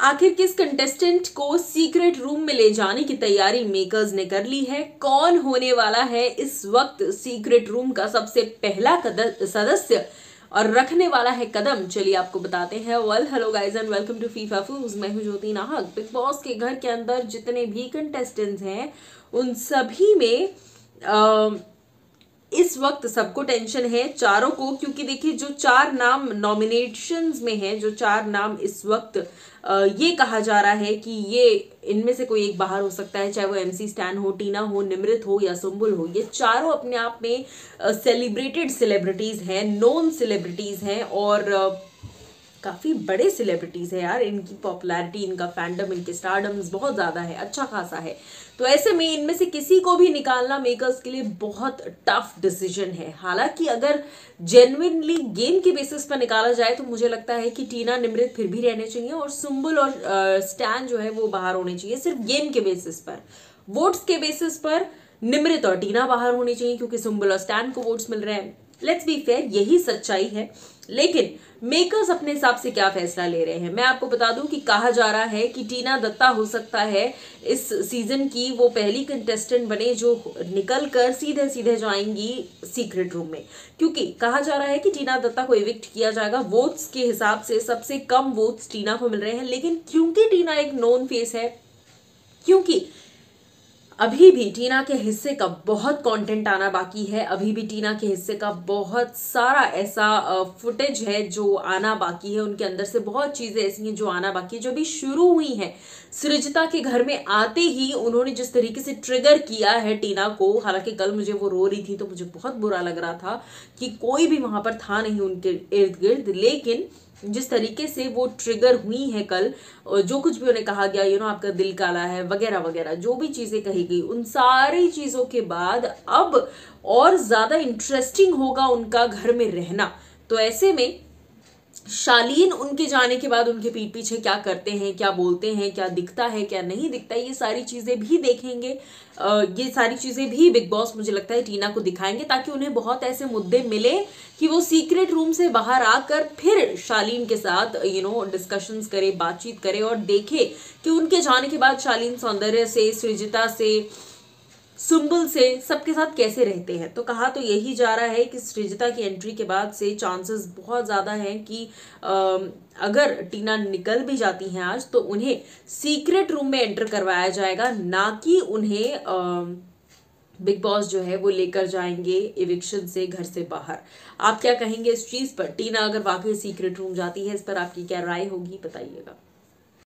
आखिर किस कंटेस्टेंट को सीक्रेट रूम में ले जाने की तैयारी मेकर्स ने कर ली है? कौन होने वाला है इस वक्त सीक्रेट रूम का सबसे पहला सदस्य और रखने वाला है कदम? चलिए आपको बताते हैं। Well hello guys and welcome to FIFA फूज मैं हूँ ज्योति नाहक। बिग बॉस के घर के अंदर जितने भी कंटेस्टेंट्स हैं उन सभी में आ, इस वक्त सबको टेंशन है चारों को, क्योंकि देखिए जो चार नाम नॉमिनेशंस में हैं, जो चार नाम इस वक्त ये कहा जा रहा है कि ये इनमें से कोई एक बाहर हो सकता है, चाहे वो एमसी स्टैन हो टीना हो निमृत हो या सुम्बुल हो, ये चारों अपने आप में सेलिब्रेटेड सेलिब्रिटीज हैं नोन सेलिब्रिटीज हैं और काफ़ी बड़े सेलिब्रिटीज़ है यार, इनकी पॉपुलैरिटी इनका फैंडम इनके स्टारडम्स बहुत ज़्यादा है अच्छा खासा है। तो ऐसे में इनमें से किसी को भी निकालना मेकर्स के लिए बहुत टफ डिसीज़न है। हालाँकि अगर जेन्युइनली गेम के बेसिस पर निकाला जाए तो मुझे लगता है कि टीना निमृत फिर भी रहने चाहिए और सुम्बुल और स्टैन जो है वो बाहर होने चाहिए, सिर्फ़ गेम के बेसिस पर। वोट्स के बेसिस पर निमृत और टीना बाहर होनी चाहिए, क्योंकि सुम्बुल और स्टैन को वोट्स मिल रहे हैं। लेट्स बी फेयर यही सच्चाई है। लेकिन मेकर्स अपने हिसाब से क्या फैसला ले रहे हैं? मैं आपको बता दूँ कि कहा जा रहा है कि टीना दत्ता हो सकता है इस सीज़न की वो पहली कंटेस्टेंट बने जो निकल कर सीधे सीधे जाएँगी सीक्रेट रूम में। क्योंकि कहा जा रहा है कि टीना दत्ता को इविक्ट किया जाएगा। वोट्स के हिसाब से सबसे कम वोट्स टीना को मिल रहे हैं। लेकिन क्योंकि टीना एक नोन फेस है, क्योंकि अभी भी टीना के हिस्से का बहुत कंटेंट आना बाकी है। अभी भी टीना के हिस्से का बहुत सारा ऐसा फुटेज है जो आना बाकी है। उनके अंदर से बहुत चीज़ें ऐसी हैं जो आना बाकी है, जो भी शुरू हुई हैं। सृजता के घर में आते ही उन्होंने जिस तरीके से ट्रिगर किया है टीना को, हालाँकि कल मुझे वो रो रही थी तो मुझे बहुत बुरा लग रहा था कि कोई भी वहाँ पर था नहीं उनके इर्द गिर्द लेकिन जिस तरीके से वो ट्रिगर हुई है कल जो कुछ भी उन्हें कहा गया यू नो आपका दिल काला है, वगैरह वगैरह, जो भी चीज़ें कही गई, उन सारी चीज़ों के बाद अब और ज़्यादा इंटरेस्टिंग होगा उनका घर में रहना। तो ऐसे में शालीन उनके जाने के बाद उनके पीठ पीछे क्या करते हैं, क्या बोलते हैं, क्या दिखता है, क्या नहीं दिखता, ये सारी चीज़ें भी देखेंगे। ये सारी चीज़ें भी बिग बॉस मुझे लगता है टीना को दिखाएँगे ताकि उन्हें बहुत ऐसे मुद्दे मिले कि वो सीक्रेट रूम से बाहर आकर फिर शालीन के साथ यू नो डिस्कशंस करे, बातचीत करे और देखे कि उनके जाने के बाद शालीन सौंदर्य से, सृजिता से सुम्बुल से सबके साथ कैसे रहते हैं? तो कहा तो यही जा रहा है कि सृजिता की एंट्री के बाद से चांसेस बहुत ज़्यादा हैं कि आ, अगर टीना निकल भी जाती हैं आज तो उन्हें सीक्रेट रूम में एंटर करवाया जाएगा। ना कि उन्हें आ, बिग बॉस जो है वो लेकर जाएँगे इविक्शन से घर से बाहर। आप क्या कहेंगे इस चीज़ पर? टीना अगर वाकई सीक्रेट रूम जाती है इस पर आपकी क्या राय होगी बताइएगा।